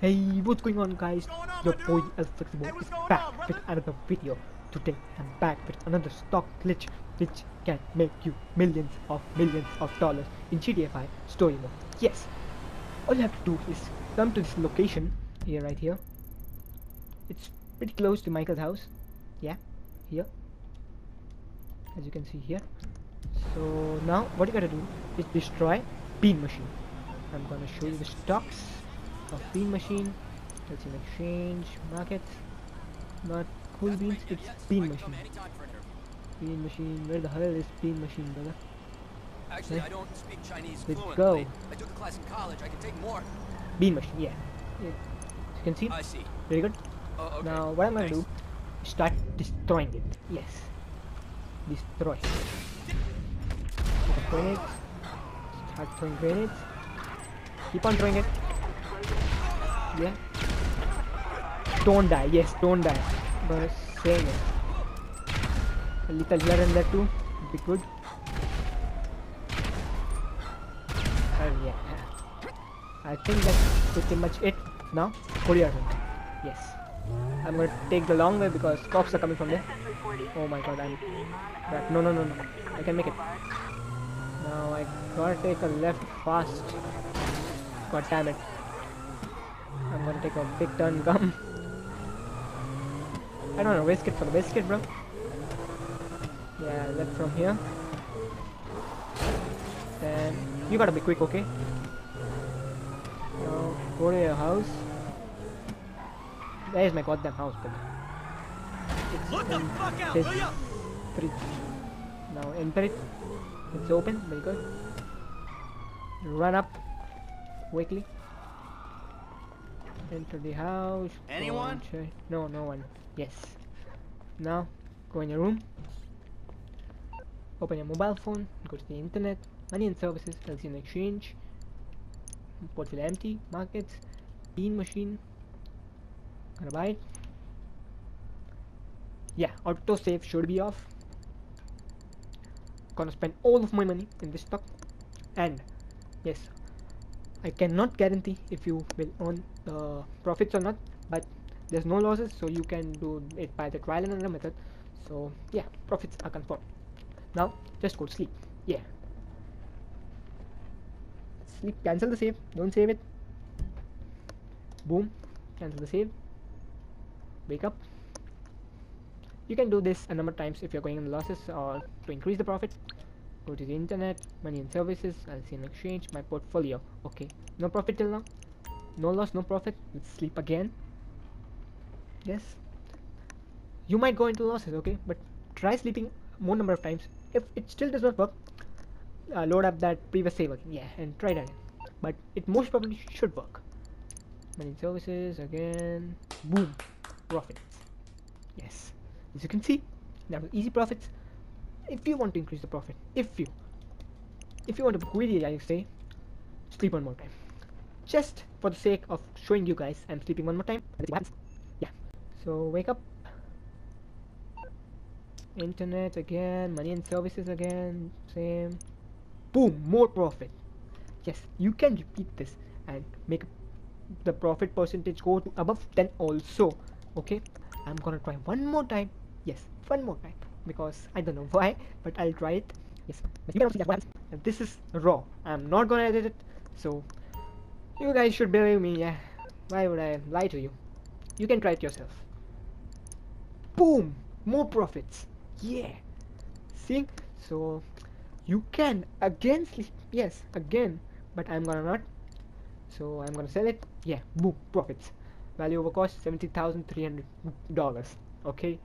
Hey, what's going on guys? going on, Your boy dude? Elflexibo is back on, with another video. Today I'm back with another stock glitch which can make you millions of millions of dollars in GTA 5 story mode. Yes. All you have to do is come to this location here right here. It's pretty close to Michael's house. Yeah, here. As you can see here. So now what you gotta do is destroy Bean Machine. I'm gonna show you the stocks of Bean Machine. That's an exchange market. Not cool beans, it's Bean Machine. Bean Machine, where the hell is Bean Machine, brother? Actually. I don't speak Chinese Let's fluently. go. I took a class in college. I can take more. Bean Machine, yeah. yeah. You can see, I see. very good. Oh, okay. Now what I'm gonna Thanks. do, start destroying it. Yes. Destroy. Pick up grenades. Start throwing grenades. Keep on throwing it. Yeah. Don't die, yes, don't die. But saying it. A little here and there too. Be good. Oh yeah. I think that's pretty much it. Now, home. Yes. I'm gonna take the long way because cops are coming from there. Oh my god, I'm back. No, no, no, no. I can make it. Now I gotta take a left fast. God damn it. I'm gonna take a big turn gum. I don't know, risk it for the biscuit, bro. Yeah, left from here. Then you gotta be quick, okay? Now go to your house. Where is my goddamn house? It's Look the fuck out, will ya? fridge. Now enter it. It's open, very good. Run up quickly. Enter the house. Anyone? No, no one. Yes. Now go in your room. Open your mobile phone. Go to the internet. Money and services. LCN exchange. Portfolio empty. Markets. Bean machine. Gonna buy. Yeah, auto save should be off. Gonna spend all of my money in this stock. And yes, I cannot guarantee if you will earn the profits or not, but there's no losses, so you can do it by the trial and error method. So yeah, profits are confirmed. Now just go to sleep. Yeah. Sleep. Cancel the save. Don't save it. Boom. Cancel the save. Wake up. You can do this a number of times if you're going in losses or to increase the profit. Go to the internet, money and services, LCN exchange, my portfolio. Okay, no profit till now. No loss, no profit. Let's sleep again. Yes. You might go into losses, okay? But try sleeping more number of times. If it still does not work, uh, load up that previous save again. Yeah, and try that. But it most probably should work. Money services again. Boom. Profits. Yes. As you can see, that was easy profits. If you want to increase the profit, if you, if you want to greedy, I say, sleep one more time. Just for the sake of showing you guys, I'm sleeping one more time. Yeah. So wake up. Internet again, money and services again, same. Boom, more profit. Yes, you can repeat this and make the profit percentage go to above 10 also. Okay, I'm gonna try one more time. Yes, one more time because I don't know why, but I'll try it. Yes, this is raw. I'm not gonna edit it, so you guys should believe me. Yeah, why would I lie to you? You can try it yourself. Boom, more profits. Yeah, see, so you can again. Yes, again, but I'm gonna not. So I'm gonna sell it. Yeah, boom, profits. Value over cost seventy thousand three hundred dollars. Okay,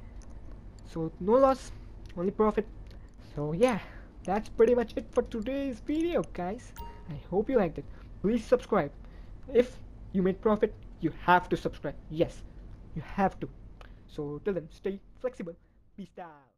so no loss, only profit. So yeah, that's pretty much it for today's video, guys. I hope you liked it. Please subscribe. If you made profit, you have to subscribe. Yes, you have to. So till then, stay flexible. Peace out.